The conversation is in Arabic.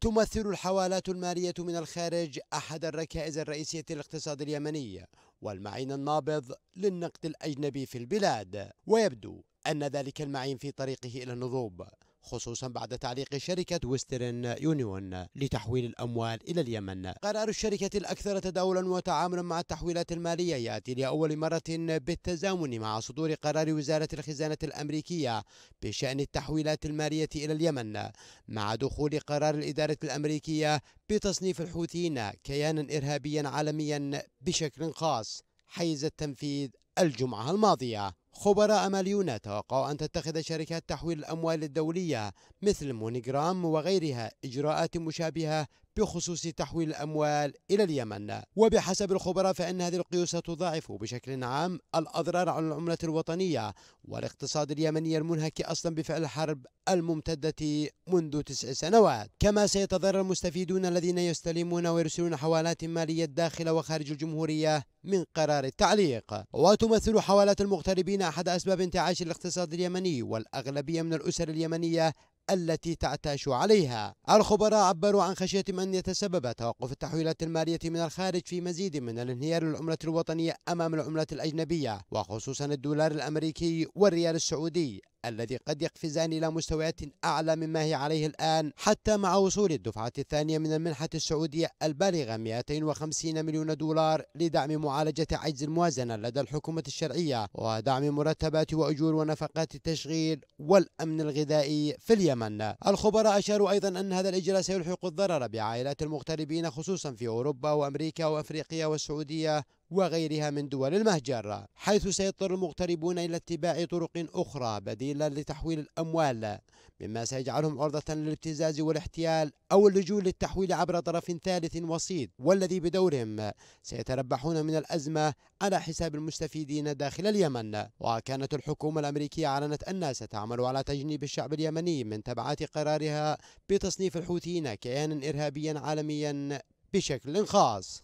تمثل الحوالات المالية من الخارج أحد الركائز الرئيسية للاقتصاد اليمني والمعين النابض للنقد الأجنبي في البلاد. ويبدو أن ذلك المعين في طريقه إلى النضوب. خصوصا بعد تعليق شركة ويسترن يونيون لتحويل الأموال إلى اليمن. قرار الشركة الأكثر تداولا وتعاملا مع التحويلات المالية يأتي لأول مرة بالتزامن مع صدور قرار وزارة الخزانة الأمريكية بشأن التحويلات المالية إلى اليمن مع دخول قرار الإدارة الأمريكية بتصنيف الحوثيين كيانا إرهابيا عالميا بشكل خاص حيز التنفيذ الجمعة الماضية. خبراء ماليون توقعوا أن تتخذ شركات تحويل الأموال الدولية مثل مونيجرام وغيرها إجراءات مشابهة بخصوص تحويل الأموال إلى اليمن. وبحسب الخبراء فإن هذه القيوس تضاعف بشكل عام الأضرار على العملة الوطنية والاقتصاد اليمني المنهك أصلا بفعل الحرب الممتدة منذ تسع سنوات. كما سيتضرر المستفيدون الذين يستلمون ويرسلون حوالات مالية داخل وخارج الجمهورية من قرار التعليق. وتمثل حوالات المغتربين أحد أسباب انتعاش الاقتصاد اليمني والأغلبية من الأسر اليمنية التي تعتاش عليها. الخبراء عبروا عن خشية أن يتسبب توقف التحويلات المالية من الخارج في مزيد من الانهيار للعملة الوطنية أمام العملة الأجنبية وخصوصا الدولار الأمريكي والريال السعودي. الذي قد يقفزان إلى مستويات أعلى مما هي عليه الآن حتى مع وصول الدفعة الثانية من المنحة السعودية البالغة 250 مليون دولار لدعم معالجة عجز الموازنة لدى الحكومة الشرعية ودعم مرتبات وأجور ونفقات التشغيل والأمن الغذائي في اليمن. الخبراء أشاروا أيضا أن هذا الإجراء سيلحق الضرر بعائلات المغتربين خصوصا في أوروبا وأمريكا وأفريقيا والسعودية وغيرها من دول المهجر حيث سيضطر المغتربون إلى اتباع طرق أخرى بديلة لتحويل الأموال مما سيجعلهم عرضة للابتزاز والاحتيال أو اللجوء للتحويل عبر طرف ثالث وسيط والذي بدورهم سيتربحون من الأزمة على حساب المستفيدين داخل اليمن. وكانت الحكومة الأمريكية أعلنت أنها ستعمل على تجنيب الشعب اليمني من تبعات قرارها بتصنيف الحوثيين كيانا إرهابيا عالميا بشكل خاص.